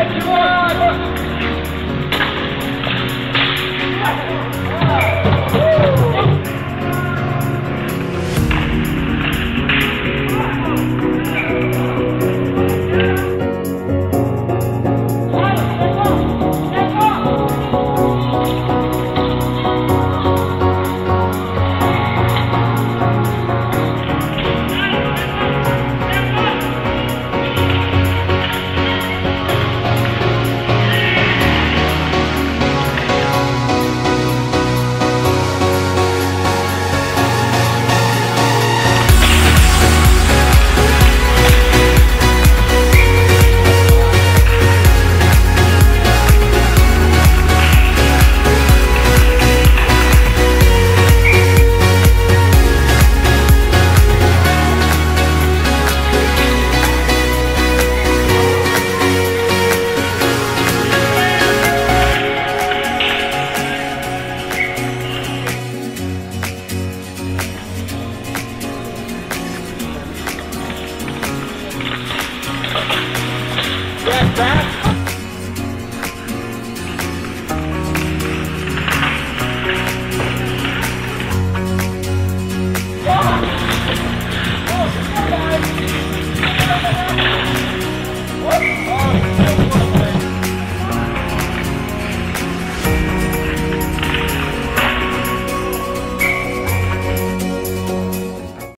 Vamos! back.